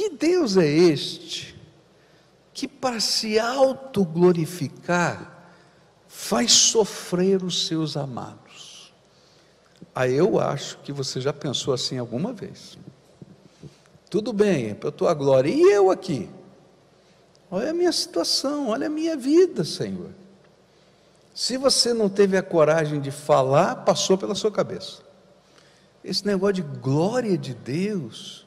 Que Deus é este que, para se autoglorificar, faz sofrer os seus amados? Aí eu acho que você já pensou assim alguma vez. Tudo bem, é para a tua glória, e eu aqui? Olha a minha situação, olha a minha vida, Senhor. Se você não teve a coragem de falar, passou pela sua cabeça. Esse negócio de glória de Deus,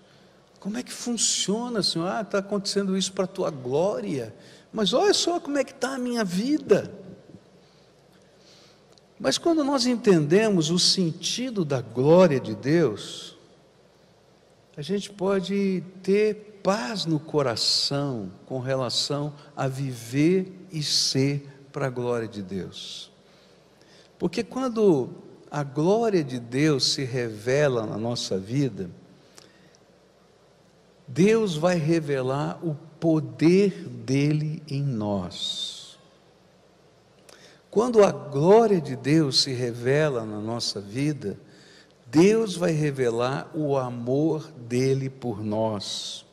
como é que funciona, Senhor? Ah, está acontecendo isso para a tua glória. Mas olha só como é que está a minha vida. Mas quando nós entendemos o sentido da glória de Deus, a gente pode ter paz no coração com relação a viver e ser para a glória de Deus. Porque quando a glória de Deus se revela na nossa vida, Deus vai revelar o poder dele em nós. Quando a glória de Deus se revela na nossa vida, Deus vai revelar o amor dele por nós.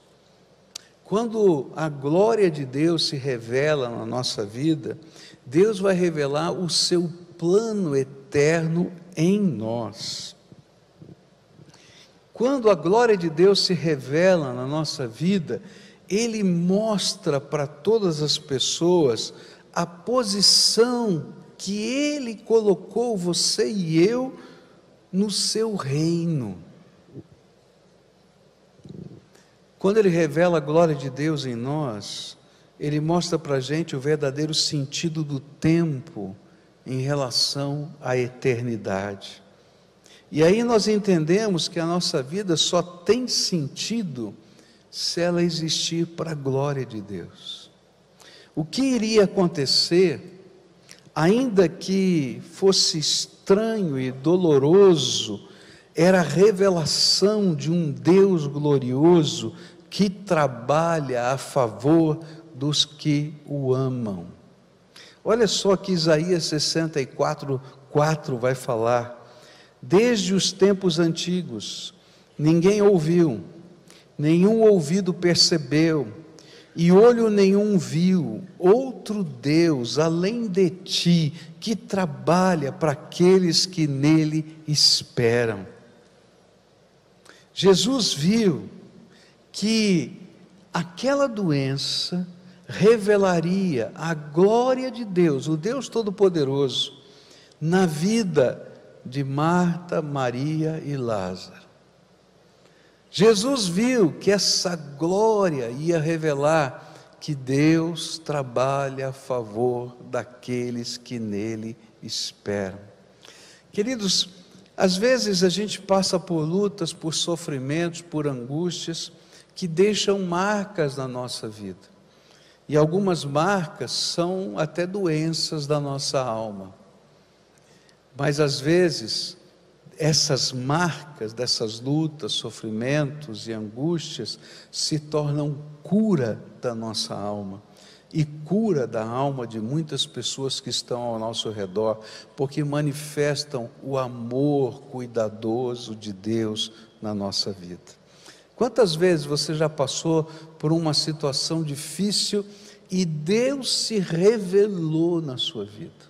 Quando a glória de Deus se revela na nossa vida, Deus vai revelar o seu plano eterno em nós. Quando a glória de Deus se revela na nossa vida, Ele mostra para todas as pessoas a posição que Ele colocou você e eu no seu reino. Quando ele revela a glória de Deus em nós, ele mostra para a gente o verdadeiro sentido do tempo em relação à eternidade. E aí nós entendemos que a nossa vida só tem sentido se ela existir para a glória de Deus. O que iria acontecer, ainda que fosse estranho e doloroso, era a revelação de um Deus glorioso que trabalha a favor dos que o amam. Olha só que Isaías 64, 4 vai falar. Desde os tempos antigos, ninguém ouviu, nenhum ouvido percebeu, e olho nenhum viu outro Deus além de ti, que trabalha para aqueles que nele esperam. Jesus viu que aquela doença revelaria a glória de Deus, o Deus Todo-Poderoso, na vida de Marta, Maria e Lázaro. Jesus viu que essa glória ia revelar que Deus trabalha a favor daqueles que nele esperam. Queridos, às vezes a gente passa por lutas, por sofrimentos, por angústias que deixam marcas na nossa vida. E algumas marcas são até doenças da nossa alma. Mas às vezes, essas marcas dessas lutas, sofrimentos e angústias se tornam cura da nossa alma e cura da alma de muitas pessoas que estão ao nosso redor, porque manifestam o amor cuidadoso de Deus na nossa vida. Quantas vezes você já passou por uma situação difícil e Deus se revelou na sua vida?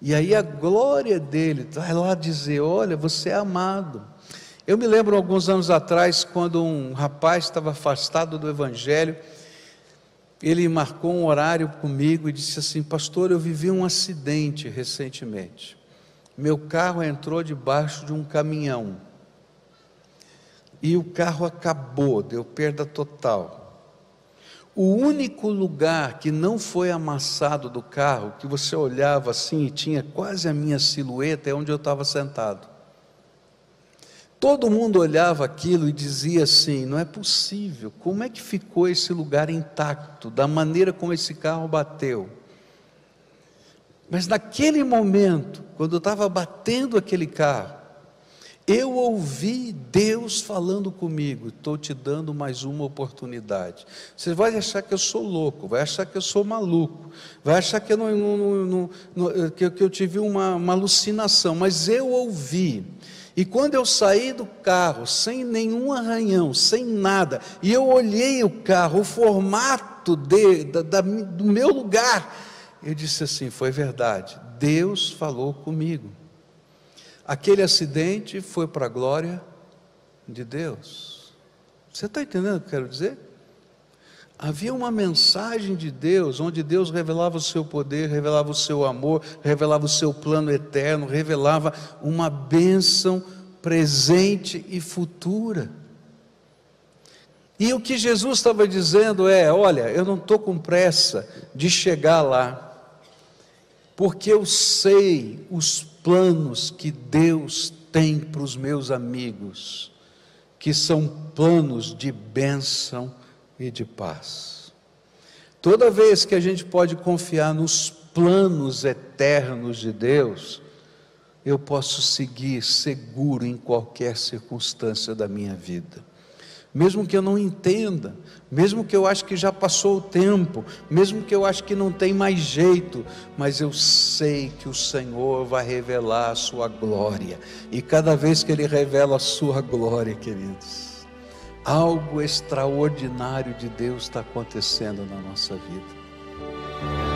E aí a glória dele vai lá dizer: Olha, você é amado. Eu me lembro alguns anos atrás, quando um rapaz estava afastado do Evangelho, ele marcou um horário comigo e disse assim: Pastor, eu vivi um acidente recentemente. Meu carro entrou debaixo de um caminhão e o carro acabou, deu perda total. O único lugar que não foi amassado do carro, que você olhava assim e tinha quase a minha silhueta, é onde eu estava sentado. Todo mundo olhava aquilo e dizia assim: não é possível, como é que ficou esse lugar intacto, da maneira como esse carro bateu? Mas naquele momento, quando eu estava batendo aquele carro, eu ouvi Deus falando comigo, estou te dando mais uma oportunidade. Você vai achar que eu sou louco, vai achar que eu sou maluco, vai achar que eu, não, não, não, que eu tive uma, uma alucinação, mas eu ouvi E quando eu saí do carro, sem nenhum arranhão, sem nada, e eu olhei o carro, o formato de, da, da, do meu lugar, eu disse assim: foi verdade, Deus falou comigo. Aquele acidente foi para a glória de Deus. Você está entendendo o que eu quero dizer? Havia uma mensagem de Deus, onde Deus revelava o seu poder, revelava o seu amor, revelava o seu plano eterno, revelava uma bênção presente e futura. E o que Jesus estava dizendo é: olha, eu não estou com pressa de chegar lá, porque eu sei os planos que Deus tem para os meus amigos, que são planos de bênção e de paz. Toda vez que a gente pode confiar nos planos eternos de Deus, eu posso seguir seguro em qualquer circunstância da minha vida. Mesmo que eu não entenda, mesmo que eu ache que já passou o tempo, mesmo que eu ache que não tem mais jeito, mas eu sei que o Senhor vai revelar a sua glória. E cada vez que ele revela a sua glória, queridos, Algo extraordinário de Deus está acontecendo na nossa vida.